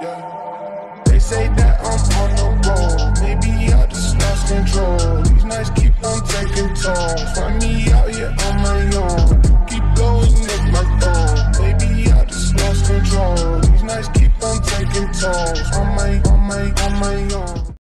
Yeah. They say that I'm on the road. Maybe I just lost control. These nights keep on taking tolls. Find me out here on my own. Keep blowing up my phone. Maybe I just lost control. These nights keep on taking tolls. On my, on my.